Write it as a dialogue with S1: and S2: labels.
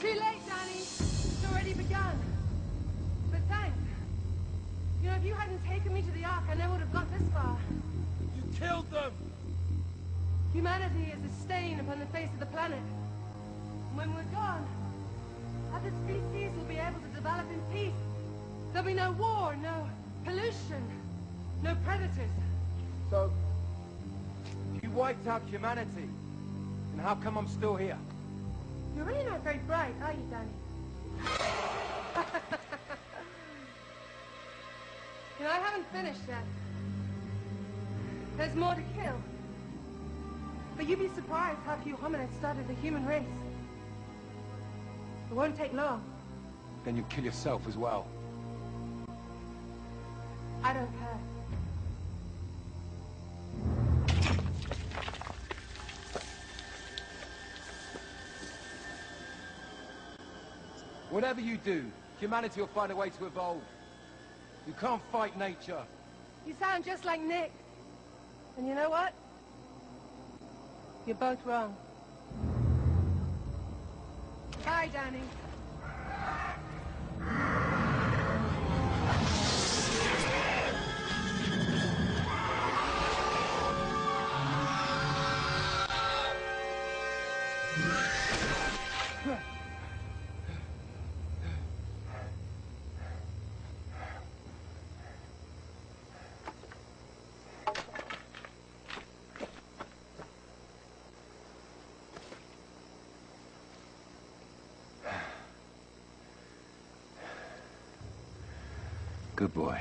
S1: Too late, Danny. It's already begun. But thanks. You know, if you hadn't taken me to the Ark, I never would have got this far.
S2: You killed them!
S1: Humanity is a stain upon the face of the planet. And when we're gone, other species will be able to develop in peace. There'll be no war, no pollution, no predators.
S2: So, you wiped out humanity. And how come I'm still here?
S1: You're really not very bright, are you, Danny? you know, I haven't finished yet. There's more to kill. But you'd be surprised how few hominids started the human race. It won't take long.
S2: Then you kill yourself as well.
S1: I don't care.
S2: Whatever you do, humanity will find a way to evolve. You can't fight nature.
S1: You sound just like Nick. And you know what? You're both wrong. Bye, Danny.
S2: Good boy.